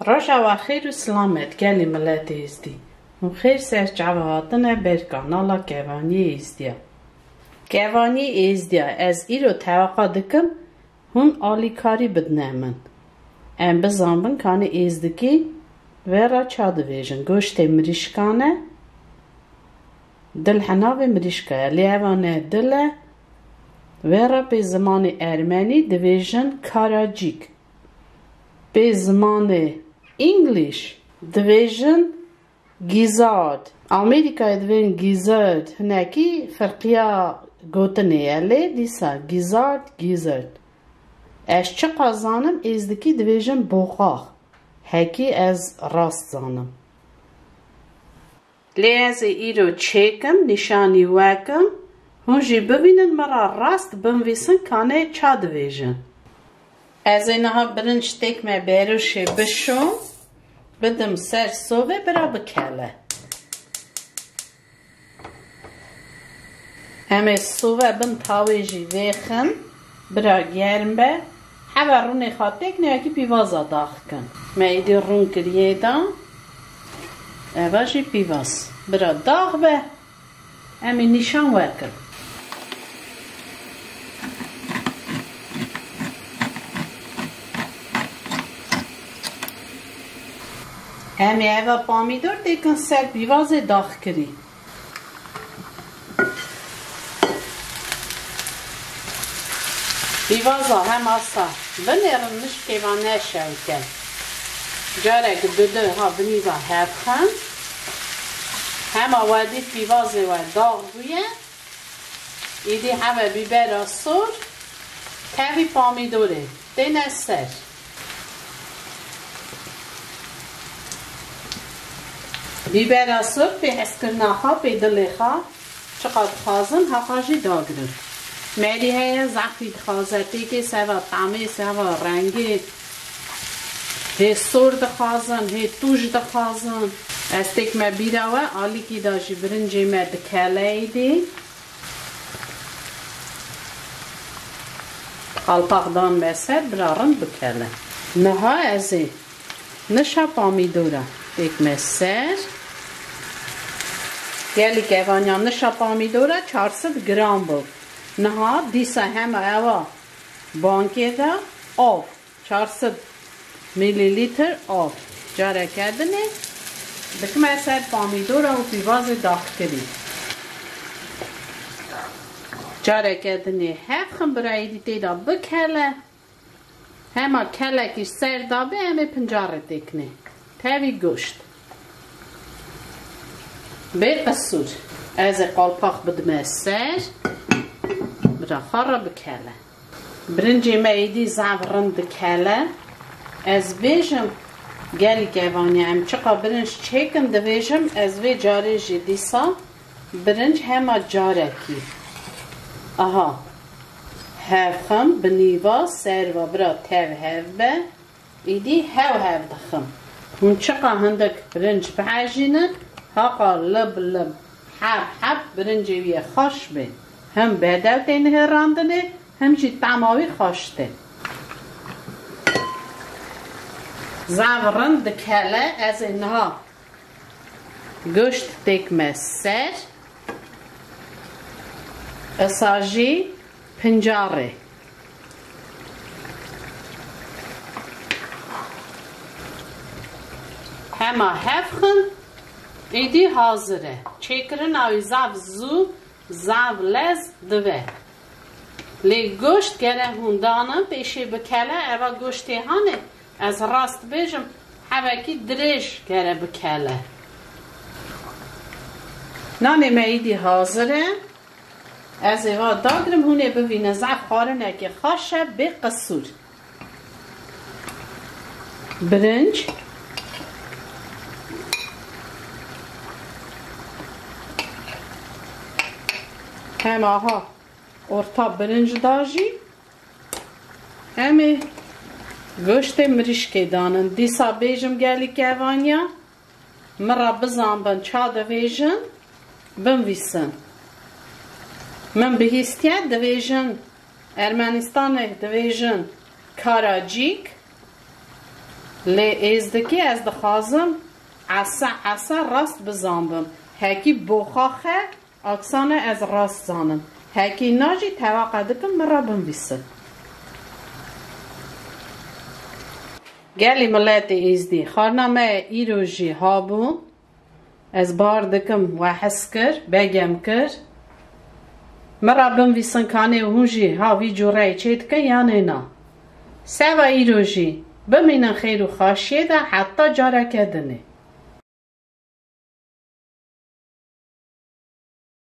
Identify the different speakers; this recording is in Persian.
Speaker 1: Roja خیر و سلامت. گلی ملت ایستی. هم خیر سر جوهاتن بر کانالا گوانی ایستیا. گوانی ایستیا. از ای رو توقع دکم هون آلی کاری بدنامن ام بزنبن کانی ایزدکی و را چا دویجن گوشت مریشکانه دل حناوی مریشکه. لیوانه دل و را به زمان ارمنی دویجن کاراجیک. به زمان دویژن English division gizzard. Amerika division gizzard. Hüneki farkıya gotaniyeli disa gizzard gizzard. Eşçi kazanım ezdeki division boğaq. Heki ez rast zanım. Leze îro çêkin nîşanî wekin, hûn jî bibînin me ra rast binvîsin kanê ça dibêjin. تکمه بیروشه بشم بدم سر صوبه برا بکله همه صوبه بن تاویجی ویخن برا گرم به هوا رونه خاطک نه که پیوازا کن میدی رون کریه دا اواشی پیواز برا داغ به امی نشان وکر امی ایوا پامیدور دیکن سر بیواز داخ کری بیوازا هم آسا بنیرم نشکی و نشو کن جارک دو دو ها هفخن هم آوادی بیواز و داغ بویه ایدی همه بیبر سور کوی پامیدوره دین سر بیبر اصل به حس کرنا به دلخا چقدر خازن حقاجی داگرن میری های زخی خازتی که سوا طعمه سوا رنگی هی سرد خازن هی توش دخازن از تک ما بیراوه آلی کی داشی برنجی ما دکاله ایدی قلپاق دان بسر برارن بکله نها ازی نشا پامی دورا تک مسر گلی گوانیا نشا پامی دورا 400 گرام بود. نها دیسا همه اوا بانکی دا آف 400 میلی لیتر آف جاره کردنه دکمه سر پامیدورا و پیواز داخل کردی جاره کردنه هفخم برای دیتی دا بکله. همه کله کش سر دابه قصور از قلپاق بدمه سر برا خارا بکله برنجی ما زعورن بکله از بیجم گلی گوانی ام چقا برنج چکم دویجم از وی جاره جی دیسا برنج همه جاره کی آها هفخم سر و برا تاو به ایدی هاو هف دخم. چقا هندک برنج بحاجینه هاقا لب لب حب حب برنجی وی خوش به هم بدل تینه راندنه هم چی تماوی خوشته زورن دکله از اینها گوشت دکمه سر اساجی پنجاره چکرن اوی زب زو زب لز دوه لی گوشت گره هندانم پیشی بکله اوا گوشتی هانه از راست بیجم حوکی درش گره بکله نان میدی حاضره از ایوا داگرم هونه ببینه زب خارنه که خوشه به قصور برنج هم آها ارتا برنج داجی. همه گوشت مریشکی دانن دیسا بیجم گلی گوانیا مرا بزن بن چا دویجن بن ویسن من بهیستیت دویجن ارمنستان دویجن کاراجیک لی از دکی از دخوازم عسا عسا راست بزانبم هکی بوخاخه اکسانه از راست زانم هکی ناجی توقع دکم مرا بنویسم گلی ملت ایزدی خارنامه ایروژی ها بون از بار دکم و حس کر بگم کر مرا بنویسن کانه هونجی هاوی جوره چید که یا نه سوا ایروژی بمینن خیر و خاشیه ده حتی جاره کدنه